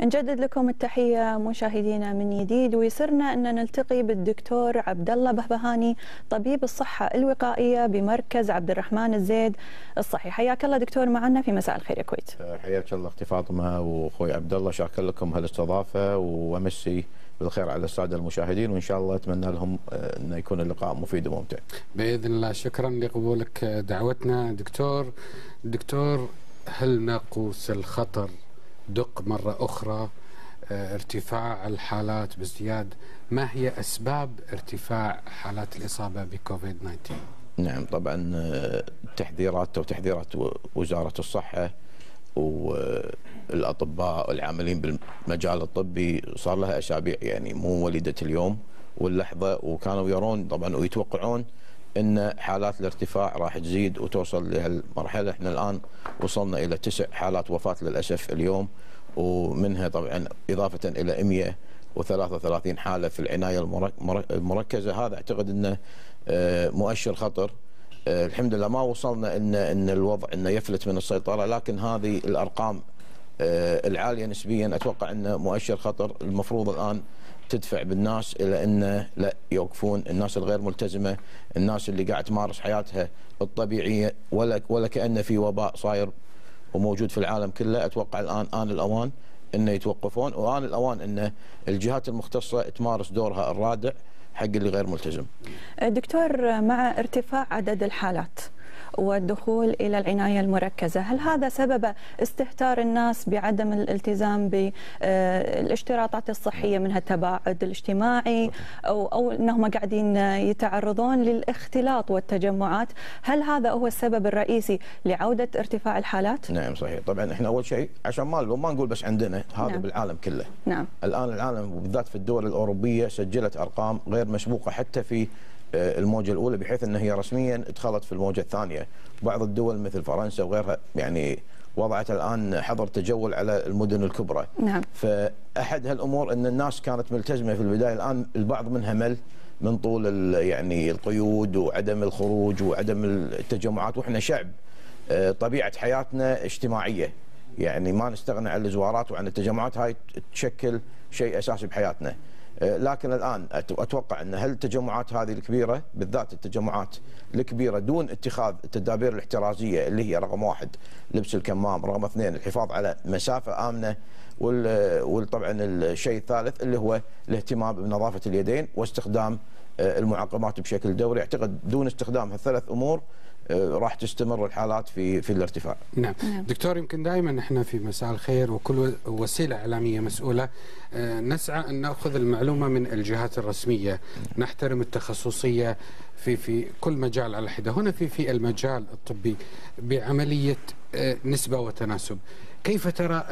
نجدد لكم التحية مشاهدينا من جديد ويسرنا أن نلتقي بالدكتور عبد الله بهبهاني طبيب الصحة الوقائية بمركز عبد الرحمن الزيد الصحي. حياك الله دكتور معنا في مساء الخير يا كويت. حياك الله أختي فاطمة وأخوي عبد الله شاكر لكم هالاستضافة وأمسي بالخير على السادة المشاهدين وإن شاء الله أتمنى لهم انه يكون اللقاء مفيد وممتع. بإذن الله شكرا لقبولك دعوتنا. دكتور دكتور هل ناقوس الخطر دق مرة أخرى ارتفاع الحالات بازدياد. ما هي أسباب ارتفاع حالات الإصابة بكوفيد 19 نعم طبعا تحذيرات وتحذيرات وزارة الصحة والأطباء العاملين بالمجال الطبي صار لها أسابيع يعني مو وليدة اليوم واللحظة وكانوا يرون طبعا ويتوقعون إن حالات الارتفاع راح تزيد وتوصل لهالمرحلة. إحنا الآن وصلنا إلى تسع حالات وفاة للأسف اليوم ومنها طبعا إضافة إلى 133 حالة في العناية المركزة. هذا أعتقد إنه مؤشر خطر. الحمد لله ما وصلنا إن إن الوضع إنه يفلت من السيطرة لكن هذه الأرقام العالية نسبيا أتوقع إنه مؤشر خطر. المفروض الآن تدفع بالناس إلى انه لا يوقفون الناس الغير ملتزمة، الناس اللي قاعد تمارس حياتها الطبيعية ولا ولا كانه في وباء صاير وموجود في العالم كله، أتوقع الآن آن الأوان انه يتوقفون وآن الأوان إن الجهات المختصة تمارس دورها الرادع حق اللي غير ملتزم. دكتور مع ارتفاع عدد الحالات والدخول إلى العناية المركزة، هل هذا سبب استهتار الناس بعدم الالتزام بالاشتراطات الصحية منها التباعد الاجتماعي أو أو أنهم قاعدين يتعرضون للاختلاط والتجمعات، هل هذا هو السبب الرئيسي لعودة ارتفاع الحالات؟ نعم صحيح، طبعا إحنا أول شيء عشان ما ما نقول بس عندنا، هذا نعم. بالعالم كله. نعم. الآن العالم وبالذات في الدول الأوروبية سجلت أرقام غير مسبوقة حتى في الموجة الأولى بحيث انها هي رسميا دخلت في الموجة الثانية. بعض الدول مثل فرنسا وغيرها يعني وضعت الآن حظر تجول على المدن الكبرى. نعم. فأحد هالأمور إن الناس كانت ملتزمة في البداية. الآن البعض منها مل من طول يعني القيود وعدم الخروج وعدم التجمعات. وإحنا شعب طبيعة حياتنا اجتماعية. يعني ما نستغنى عن الزوارات وعن التجمعات. هاي تشكل شيء أساسي بحياتنا. لكن الآن أتوقع أن هل التجمعات هذه الكبيرة بالذات التجمعات الكبيرة دون اتخاذ التدابير الاحترازية اللي هي رقم واحد لبس الكمام، رقم اثنين الحفاظ على مسافة آمنة وطبعا الشيء الثالث اللي هو الاهتمام بنظافة اليدين واستخدام المعقمات بشكل دوري، أعتقد دون استخدام هالثلاث أمور راح تستمر الحالات في في الارتفاع. نعم. نعم. دكتور يمكن دائما إحنا في مساء الخير وكل وسيلة إعلامية مسؤولة نسعى أن نأخذ المعلومة من الجهات الرسمية، نحترم التخصصية في في كل مجال على حدة، هنا في في المجال الطبي بعملية نسبة وتناسب. كيف ترى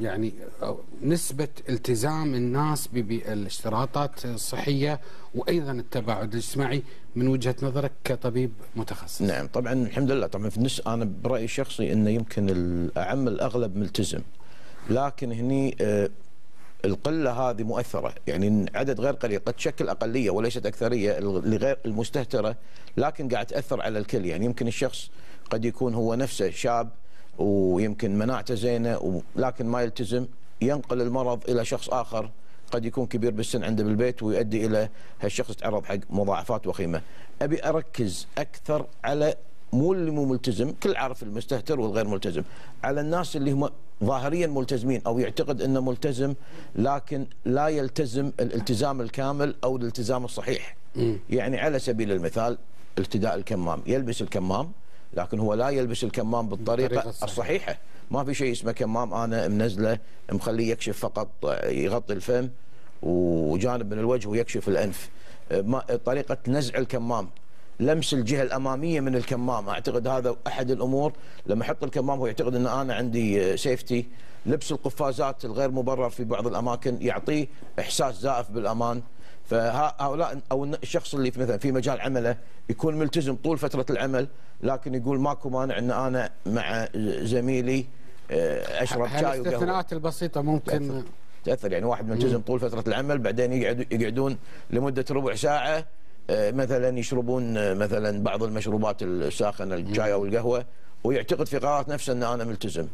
يعني نسبة التزام الناس بالاشتراطات الصحية وأيضا التباعد الاجتماعي من وجهة نظرك كطبيب متخصص؟ نعم طبعا الحمد لله. طبعا في أنا برأيي الشخصي أنه يمكن الأعم الأغلب ملتزم. لكن هني القلة هذه مؤثرة. يعني عدد غير قليل قد تشكل أقلية وليست أكثرية لغير المستهترة لكن قاعد تأثر على الكل. يعني يمكن الشخص قد يكون هو نفسه شاب ويمكن مناعته زينة لكن ما يلتزم ينقل المرض إلى شخص آخر. قد يكون كبير بالسن عنده بالبيت ويؤدي إلى هالشخص يتعرض حق مضاعفات وخيمة. أبي أركز أكثر على مو اللي مو ملتزم، كل عارف المستهتر والغير ملتزم، على الناس اللي هم ظاهريا ملتزمين أو يعتقد إنه ملتزم لكن لا يلتزم الالتزام الكامل أو الالتزام الصحيح. يعني على سبيل المثال ارتداء الكمام، يلبس الكمام. لكن هو لا يلبس الكمام بالطريقة الصحيحة. الصحيحة. ما في شيء اسمه كمام. أنا منزله مخليه يكشف فقط يغطي الفم وجانب من الوجه ويكشف الأنف. طريقة نزع الكمام. لمس الجهة الأمامية من الكمام. أعتقد هذا أحد الأمور. لما يحط الكمام هو يعتقد أن أنا عندي سيفتي لبس القفازات الغير مبرر في بعض الأماكن يعطيه إحساس زائف بالأمان. فهؤلاء أو الشخص اللي مثلا في مجال عمله يكون ملتزم طول فترة العمل. لكن يقول ماكو مانع إن أنا مع زميلي أشرب شاي وقهوة. الاستثناءات البسيطة ممكن؟ تأثر, تأثر يعني واحد ملتزم طول فترة العمل بعدين يقعد يقعدون لمدة ربع ساعة مثلا يشربون مثلا بعض المشروبات الساخنة الشاي أو القهوة ويعتقد في قرارات نفسه إن أنا ملتزم.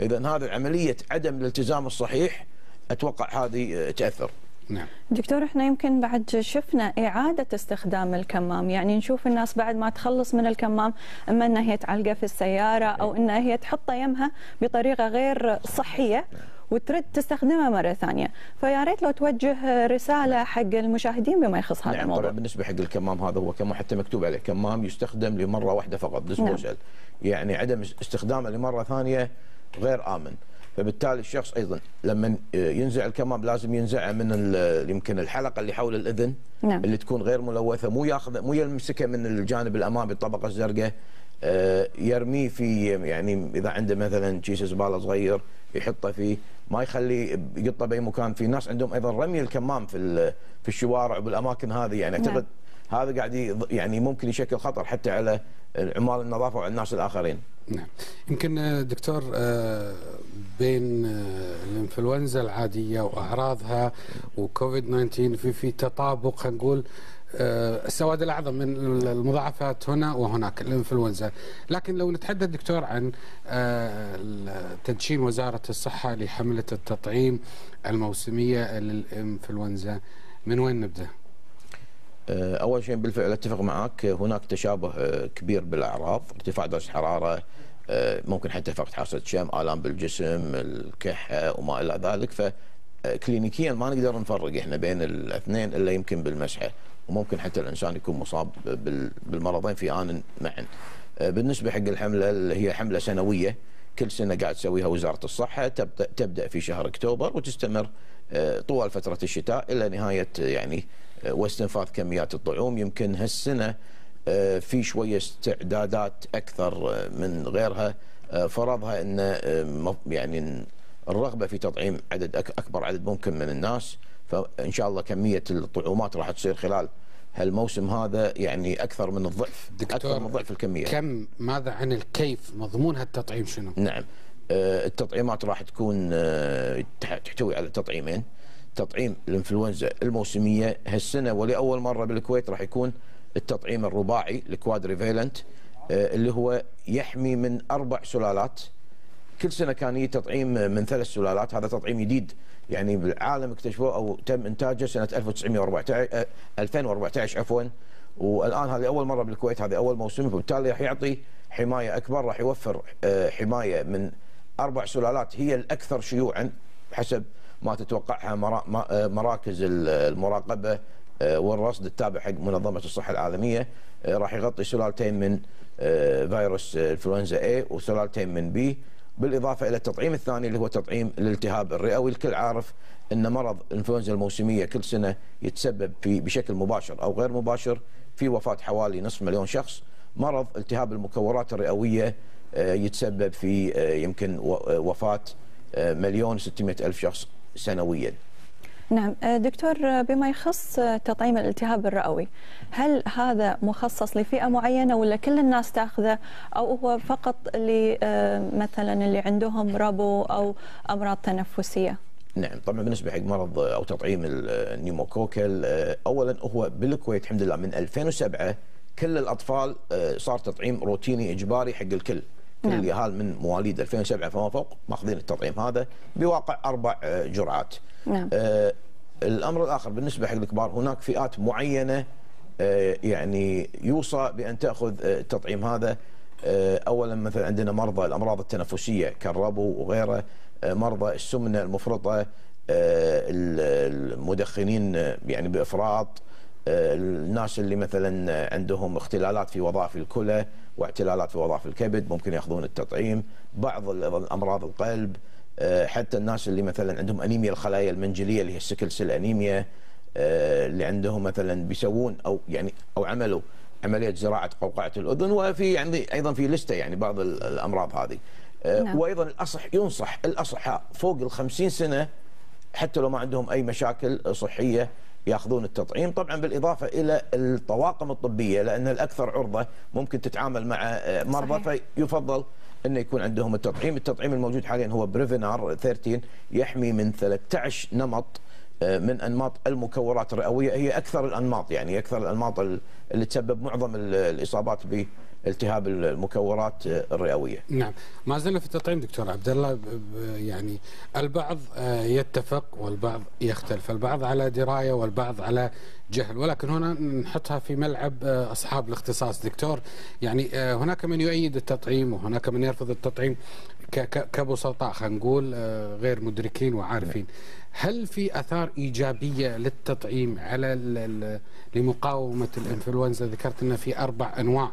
اذا هذا عملية عدم الالتزام الصحيح أتوقع هذه تأثر. نعم. دكتور إحنا يمكن بعد شفنا إعادة استخدام الكمام. يعني نشوف الناس بعد ما تخلص من الكمام إما إنها هي تعلقة في السيارة أو إنها هي تحطه يمها بطريقة غير صحية وترد تستخدمها مرة ثانية. فيا ريت لو توجه رسالة حق المشاهدين بما يخص هذا نعم الموضوع. طبعا بالنسبة حق الكمام هذا هو كمام حتى مكتوب عليه. كمام يستخدم لمرة واحدة فقط ديسبوزل نعم. يعني عدم استخدامه لمرة ثانية غير آمن. فبالتالي الشخص أيضا لما ينزع الكمام لازم ينزعه من يمكن الحلقة اللي حول الإذن نعم. اللي تكون غير ملوثة مو ياخذ مو يمسكه من الجانب الأمامي الطبقة الزرقاء آه، يرميه في يعني إذا عنده مثلا كيس زباله صغير يحطه فيه ما يخليه يقطه باي مكان في ناس عندهم أيضا رمي الكمام في في الشوارع وبالأماكن هذه يعني أعتقد هذا قاعد يعني ممكن يشكل خطر حتى على عمال النظافة وعلى الناس الآخرين. نعم. يمكن آه، دكتور آه، بين آه، الإنفلونزا العادية وأعراضها وكوفيد 19 في في تطابق خلينا نقول السواد الأعظم من المضاعفات هنا وهناك الإنفلونزا. لكن لو نتحدث دكتور عن تدشين وزارة الصحة لحملة التطعيم الموسمية للإنفلونزا من وين نبدأ؟ آه، أول شيء بالفعل أتفق معك هناك تشابه آه، كبير بالأعراض ارتفاع درجة حرارة آه، ممكن حتى فقد حاسه شم آلام بالجسم الكحة وما إلى ذلك ف آه، كلينيكيا ما نقدر نفرق إحنا بين الاثنين إلا يمكن بالمسحة وممكن حتى الإنسان يكون مصاب بال- بالمرضين في آن معا. بالنسبة حق الحملة اللي هي حملة سنوية كل سنة قاعد تسويها وزارة الصحة تبدا في شهر أكتوبر وتستمر طوال فترة الشتاء إلى نهاية يعني واستنفاذ كميات الطعوم. يمكن هالسنة آه، في شوية استعدادات أكثر آه، من غيرها. آه، فرضها إن يعني الرغبة في تطعيم عدد أكبر عدد ممكن من الناس. فإن شاء الله كمية الطعومات راح تصير خلال هالموسم هذا يعني أكثر من الضعف أكثر من ضعف الكمية. كم ماذا عن الكيف؟ مضمون هالتطعيم شنو؟ نعم. التطعيمات راح تكون تح- تحتوي على تطعيمين. تطعيم الإنفلونزا الموسمية هالسنة ولأول مرة بالكويت راح يكون التطعيم الرباعي الكوادريفيلنت آه، اللي هو يحمي من أربع سلالات. كل سنة كان يجي تطعيم من ثلاث سلالات. هذا تطعيم جديد يعني بالعالم اكتشفوه أو تم إنتاجه سنة 1914 آه، 2014 عفوا. والآن هذه أول مرة بالكويت هذه أول موسم فبالتالي راح يعطي حماية أكبر راح يوفر آه، حماية من أربع سلالات هي الأكثر شيوعا حسب ما تتوقعها آه، مراكز ال- المراقبة آه، والرصد التابع حق منظمة الصحة العالمية آه، راح يغطي سلالتين من فيروس إنفلونزا A وسلالتين من بي بالإضافة إلى التطعيم الثاني اللي هو تطعيم الالتهاب الرئوي. الكل عارف إن مرض الانفلونزا الموسمية كل سنة يتسبب في بشكل مباشر أو غير مباشر في وفاة حوالي نصف مليون شخص. مرض التهاب المكورات الرئوية يتسبب في يمكن وفاة مليون ستمائة ألف شخص. سنويا. نعم آه، دكتور آه، بما يخص آه، تطعيم الالتهاب الرئوي هل هذا مخصص لفئة معينة ولا كل الناس تأخذه؟ أو هو فقط اللي مثلا اللي عندهم ربو أو أمراض تنفسية؟ نعم طبعا بالنسبة حق مرض أو تطعيم النيموكوكل اولا هو بالكويت الحمد لله من 2007 كل الأطفال صار تطعيم روتيني إجباري حق الكل. كل نعم. اليهال من مواليد 2007 فما فوق ماخذين التطعيم هذا بواقع أربع آه، جرعات نعم. آه، الأمر الآخر بالنسبة حق الكبار هناك فئات معينة آه، يعني يوصى بأن تأخذ آه، التطعيم هذا آه، اولا مثلا عندنا مرضى الأمراض التنفسية كالربو وغيره آه، مرضى السمنة المفرطة آه، ال- المدخنين يعني بأفراط الناس اللي مثلا عندهم اختلالات في وظائف الكلى واعتلالات في وظائف الكبد ممكن يأخذون التطعيم بعض ال- امراض القلب آه، حتى الناس اللي مثلا عندهم أنيميا الخلايا المنجلية اللي هي ال sickle cell anemia آه، اللي عندهم مثلا بيسوون أو يعني أو عملوا عملية زراعة قوقعة الأذن وفي يعني أيضا في لستة يعني بعض ال- الأمراض هذه آه، نعم. وأيضا الاصح ينصح الأصحاء فوق ال 50 سنة حتى لو ما عندهم أي مشاكل صحية ياخذون التطعيم طبعا بالإضافة إلى الطواقم الطبية لأن الأكثر عرضة ممكن تتعامل مع آه، مرضى صحيح. فيفضل انه يكون عندهم التطعيم، التطعيم الموجود حاليا هو بريفينار 13 يحمي من 13 نمط آه، من أنماط المكورات الرئوية هي أكثر الأنماط يعني أكثر الأنماط ال- اللي تسبب معظم ال- الإصابات التهاب المكورات الرئوية. نعم، ما زلنا في التطعيم دكتور عبد الله يعني البعض آه، يتفق والبعض يختلف، البعض على دراية والبعض على جهل، ولكن هنا نحطها في ملعب آه، أصحاب الاختصاص. دكتور، يعني آه، هناك من يؤيد التطعيم وهناك من يرفض التطعيم كبسطاء خلينا نقول غير مدركين وعارفين. هل في آثار إيجابية للتطعيم على لمقاومة الإنفلونزا؟ ذكرت ان في أربع أنواع.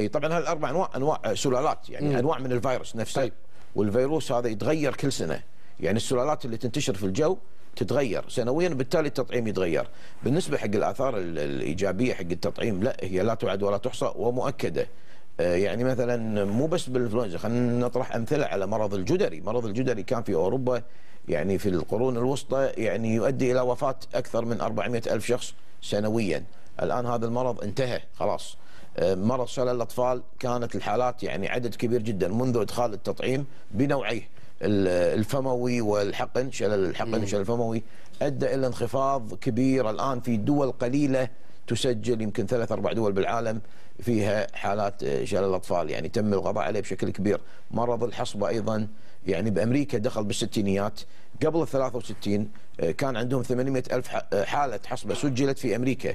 إي طبعا هالاربع أنواع أنواع سلالات يعني مم. أنواع من الفيروس نفسه طيب. والفيروس هذا يتغير كل سنة. يعني السلالات اللي تنتشر في الجو تتغير سنويا بالتالي التطعيم يتغير. بالنسبة حق الآثار الإيجابية حق التطعيم لا هي لا تعد ولا تحصى ومؤكدة. آه، يعني مثلا مو بس بالإنفلونزا خلينا نطرح أمثلة على مرض الجدري. مرض الجدري كان في أوروبا يعني في القرون الوسطى يعني يؤدي إلى وفاة أكثر من 400 ألف شخص سنويا. الآن هذا المرض انتهى خلاص. آه، مرض شلل الأطفال كانت الحالات يعني عدد كبير جدا منذ إدخال التطعيم بنوعيه. الفموي والحقن شلل الحقن الشلل الفموي أدى إلى انخفاض كبير الآن في دول قليلة تسجل يمكن ثلاث أربع دول بالعالم فيها حالات شلل الأطفال. يعني تم القضاء عليه بشكل كبير. مرض الحصبة أيضا يعني بأمريكا دخل بالستينيات. قبل ال 63 آه، كان عندهم 800 ألف آه، حالة حصبة سجلت في أمريكا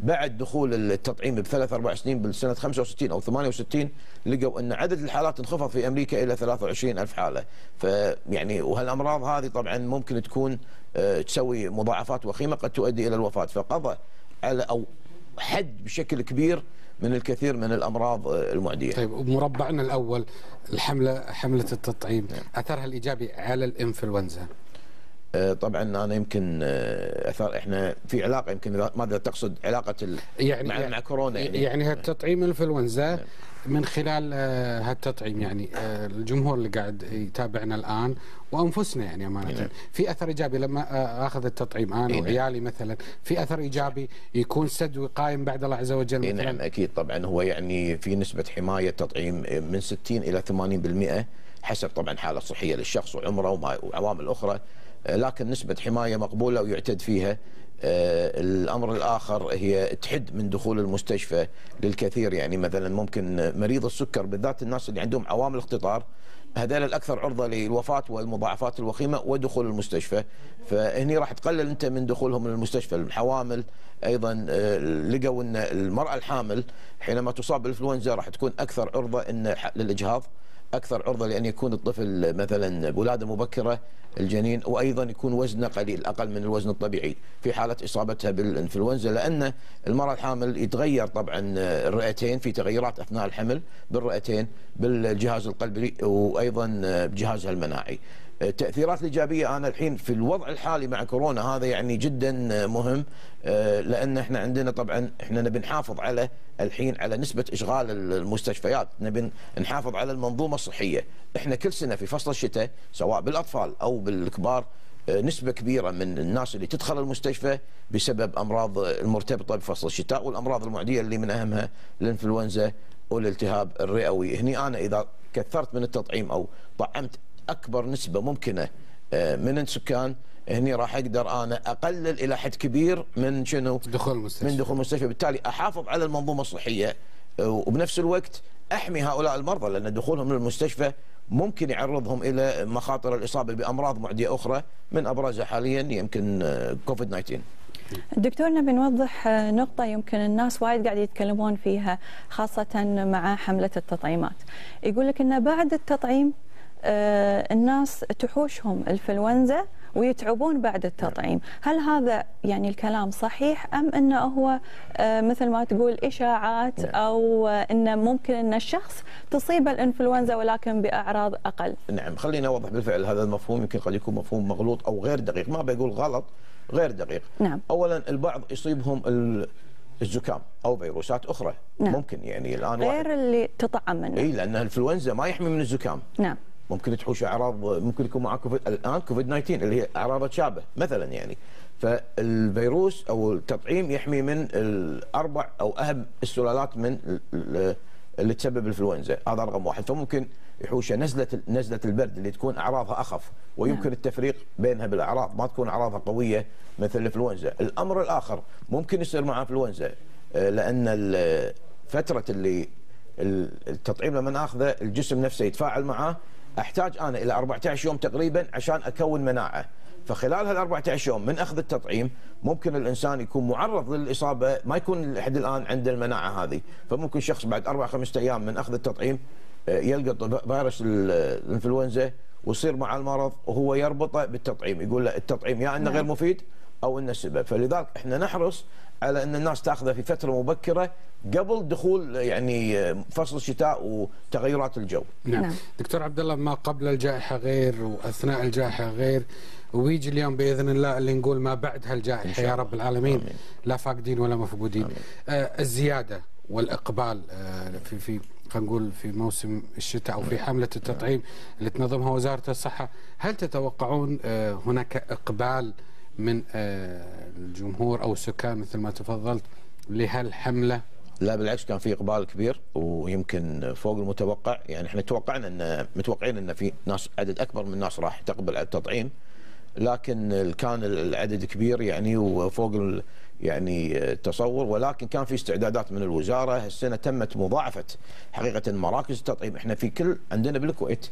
بعد دخول التطعيم بثلاث أربع سنين بالسنة 65 أو 68 لقوا أن عدد الحالات انخفض في أمريكا إلى 23 ألف حالة فيعني وهالأمراض هذه طبعا ممكن تكون آه، تسوي مضاعفات وخيمة قد تؤدي إلى الوفاة فقضى على أو حد بشكل كبير من الكثير من الأمراض المعدية. طيب ومربعنا الأول الحملة حملة التطعيم نعم. أثرها الإيجابي على الإنفلونزا. آه، طبعا أنا يمكن آه، أثار إحنا في علاقة يمكن ماذا تقصد علاقة يعني مع, مع كورونا يعني يعني هالتطعيم الإنفلونزا نعم. من خلال آه، هالتطعيم يعني الجمهور اللي قاعد يتابعنا الآن وأنفسنا يعني أمانة نعم. في أثر إيجابي لما آخذ التطعيم أنا نعم. وعيالي مثلا في أثر إيجابي يكون سد وقايم بعد الله عز وجل مثلا نعم أكيد طبعا هو يعني في نسبة حماية تطعيم من 60 إلى 80% حسب طبعا حالة صحية للشخص وعمره وعوامل أخرى لكن نسبة حماية مقبولة ويعتد فيها. آه، الأمر الآخر هي تحد من دخول المستشفى للكثير. يعني مثلا ممكن مريض السكر بالذات الناس اللي عندهم عوامل اختطار هذول الأكثر عرضة للوفاة والمضاعفات الوخيمة ودخول المستشفى. فهني راح تقلل أنت من دخولهم للمستشفى. الحوامل أيضا آه، لقوا أن المرأة الحامل حينما تصاب بالإنفلونزا راح تكون أكثر عرضة إن للإجهاض. أكثر عرضة لأن يكون الطفل مثلا بولادة مبكرة الجنين وأيضا يكون وزنه قليل أقل من الوزن الطبيعي في حالة إصابتها بالإنفلونزا لأن المرأة الحامل يتغير طبعا الرئتين في تغيرات أثناء الحمل بالرئتين بالجهاز القلبي وأيضا بجهازها المناعي. التاثيرات الايجابيه أنا الحين في الوضع الحالي مع كورونا هذا يعني جدا مهم آه، لأن إحنا عندنا طبعا إحنا نبي نحافظ على الحين على نسبة إشغال المستشفيات. نبي نحافظ على المنظومة الصحية. إحنا كل سنة في فصل الشتاء سواء بالأطفال أو بالكبار آه، نسبة كبيرة من الناس اللي تدخل المستشفى بسبب أمراض المرتبطة بفصل الشتاء والأمراض المعدية اللي من أهمها الإنفلونزا والالتهاب الرئوي. هني أنا إذا كثرت من التطعيم أو طعمت أكبر نسبة ممكنة آه، من السكان. هني راح أقدر أنا أقلل إلى حد كبير من شنو؟ دخول المستشفى. من دخول المستشفى. بالتالي أحافظ على المنظومة الصحية آه، وبنفس الوقت أحمي هؤلاء المرضى لأن دخولهم للمستشفى ممكن يعرضهم إلى مخاطر الإصابة بأمراض معدية أخرى من أبرزها حاليا يمكن آه، كوفيد 19 دكتور نبي نوضح نقطة يمكن الناس وايد قاعد يتكلمون فيها خاصة مع حملة التطعيمات. يقول لك أن بعد التطعيم الناس تحوشهم الفلونزا ويتعبون بعد التطعيم. هل هذا يعني الكلام صحيح أم أنه هو آه، مثل ما تقول إشاعات نعم. أو أنه ممكن أن الشخص تصيب الإنفلونزا ولكن بأعراض أقل؟ نعم خلينا أوضح بالفعل هذا المفهوم يمكن قد يكون مفهوم مغلوط أو غير دقيق. ما بقول غلط غير دقيق. نعم. أولا البعض يصيبهم الزكام أو فيروسات أخرى. نعم. ممكن يعني الآن غير واحد اللي تطعم منه. إي لأن الإنفلونزا ما يحمي من الزكام. نعم. ممكن تحوش أعراض ممكن يكون معك كوفيد الآن كوفيد 19 اللي هي أعراض تشابه مثلا يعني. فالفيروس أو التطعيم يحمي من الأربع أو أهم السلالات من اللي تسبب الإنفلونزا. هذا رقم واحد. فممكن يحوش نزلة نزلة البرد اللي تكون أعراضها أخف. ويمكن نعم. التفريق بينها بالأعراض. ما تكون أعراضها قوية مثل الإنفلونزا. الأمر الآخر ممكن يصير مع إنفلونزا آه، لأن فترة اللي التطعيم لما اخذه الجسم نفسه يتفاعل معاه أحتاج أنا إلى 14 يوم تقريبا عشان أكون مناعة. فخلال هال 14 يوم من أخذ التطعيم ممكن الإنسان يكون معرض للإصابة ما يكون لحد الآن عنده المناعة هذه. فممكن شخص بعد أربع خمسة أيام من أخذ التطعيم آه، يلقط فيروس الإنفلونزا ويصير مع المرض وهو يربطه بالتطعيم. يقول له التطعيم يا إنه غير نعم. مفيد؟ أو إنه سبب فلذلك إحنا نحرص على إن الناس تأخذه في فترة مبكرة قبل دخول يعني فصل الشتاء وتغيرات الجو. نعم. نعم. دكتور عبد الله ما قبل الجائحة غير وأثناء الجائحة غير ويجي اليوم بإذن الله اللي نقول ما بعد هالجائحة يا رب العالمين آمين. لا فاقدين ولا مفقودين. آه الزيادة والإقبال آه في في خلينا نقول في موسم الشتاء أو في حملة التطعيم اللي تنظمها وزارة الصحة، هل تتوقعون آه هناك إقبال من آه، الجمهور أو السكان مثل ما تفضلت لهالحمله؟ لا بالعكس كان في إقبال كبير ويمكن فوق المتوقع. يعني إحنا توقعنا إن متوقعين إن في ناس عدد أكبر من الناس راح تقبل على التطعيم لكن كان العدد كبير يعني وفوق يعني التصور. ولكن كان في استعدادات من الوزارة. هالسنة تمت مضاعفة حقيقة مراكز التطعيم إحنا في كل عندنا بالكويت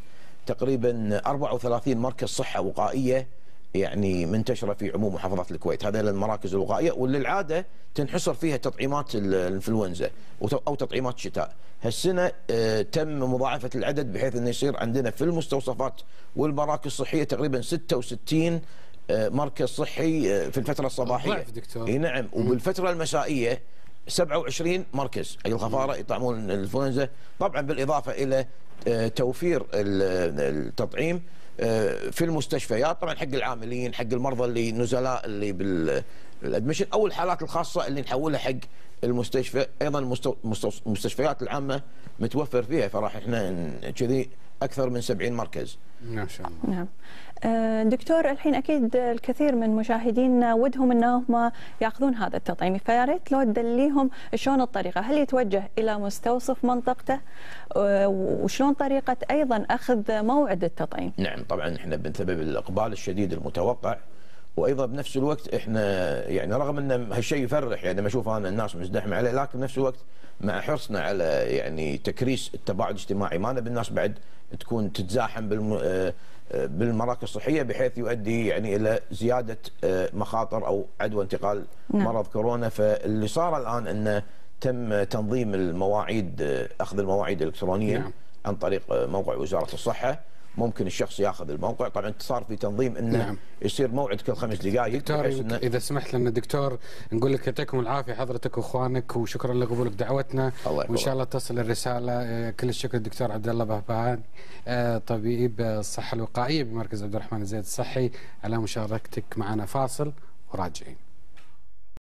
تقريبا 34 مركز صحة وقائية يعني منتشرة في عموم محافظات الكويت. هذه المراكز الوقائيه وللعادة تنحصر فيها تطعيمات الإنفلونزا أو تطعيمات الشتاء هالسنة آه، تم مضاعفة العدد بحيث إنه يصير عندنا في المستوصفات والمراكز الصحية تقريبا 66 آه، مركز صحي آه، في الفترة الصباحية. دكتور. إي نعم. وبالفترة المسائية 27 مركز. أي الخفاره يطعمون الإنفلونزا. طبعا بالإضافة إلى توفير التطعيم. في المستشفيات طبعا حق العاملين حق المرضى اللي نزلاء اللي بالادمشن أو الحالات الخاصة اللي نحولها حق المستشفى. أيضا المستشفيات العامة متوفر فيها فراح إحنا كذي أكثر من 70 مركز. ما شاء الله. نعم. آه، دكتور الحين أكيد الكثير من مشاهدينا ودهم أنهم يأخذون هذا التطعيم. فيا ريت لو تدليهم شلون الطريقة. هل يتوجه إلى مستوصف منطقته؟ آه، وشلون طريقة أيضا أخذ موعد التطعيم؟ نعم طبعا إحنا بسبب الاقبال الشديد المتوقع. وأيضا بنفس الوقت إحنا يعني رغم إن هالشيء يفرح يعني ما أشوف أنا الناس مزدحمة عليه لكن بنفس الوقت مع حرصنا على يعني تكريس التباعد الاجتماعي. ما نبي الناس بعد تكون تتزاحم بالم... آه، آه، بالمراكز الصحية بحيث يؤدي يعني إلى زيادة آه، مخاطر أو عدوى انتقال نعم. مرض كورونا فاللي صار الآن انه تم تنظيم المواعيد أخذ المواعيد الإلكترونية نعم. عن طريق موقع وزارة الصحة ممكن الشخص ياخذ الموقع. طبعا صار في تنظيم إنه نعم. يصير موعد كل خمس دقائق دكتور إذا سمحت لنا دكتور نقول لك يعطيكم العافية حضرتك وإخوانك وشكرا لقبولك دعوتنا. الله وإن شاء الله تصل الرسالة آه، كل الشكر الدكتور عبد الله بهبهان آه، طبيب الصحة الوقائية بمركز عبد الرحمن الزيد الصحي. على مشاركتك معنا فاصل وراجعين.